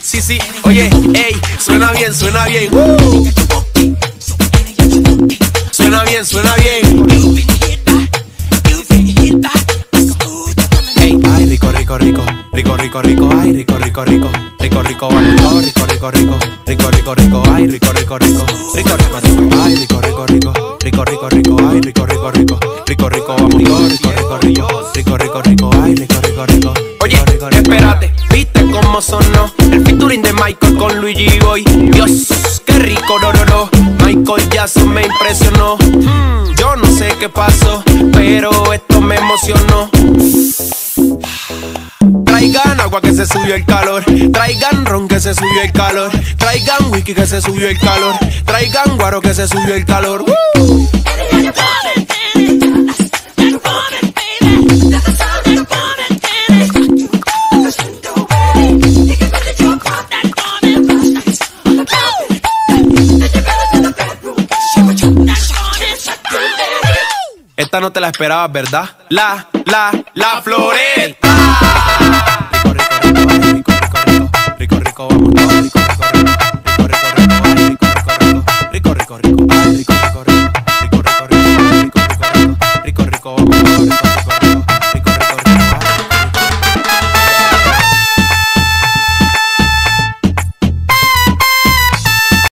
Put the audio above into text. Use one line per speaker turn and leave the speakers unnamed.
Sí, sí, oye, ey, suena bien, suena bien. Uh. Suena bien, suena bien. Ay, rico, rico, rico, rico, rico, rico, ay, rico, rico, rico, rico, rico, vamos, rico, rico, rico, rico, rico, rico, ay, rico, rico, rico, rico, rico, rico, ay, rico, rico, rico, rico, rico, rico, ay, rico, rico, rico, rico, rico, rico, rico, rico, rico, rico, rico, ay, rico, rico, rico. Oye, espérate, ¿viste cómo sonó? El featuring de Michael con Luigi Boy. Dios, qué rico, no, no, no. Michael Jackson me impresionó. Hmm, yo no sé qué pasó, pero esto me emocionó. Traigan agua que se subió el calor. Traigan ron que se subió el calor. Traigan whisky que se subió el calor. Traigan guaro que se subió el calor. Esta no te la esperabas, ¿verdad? La, la, la floreta. Rico, rico, rico, rico, rico, vamos, rico, rico,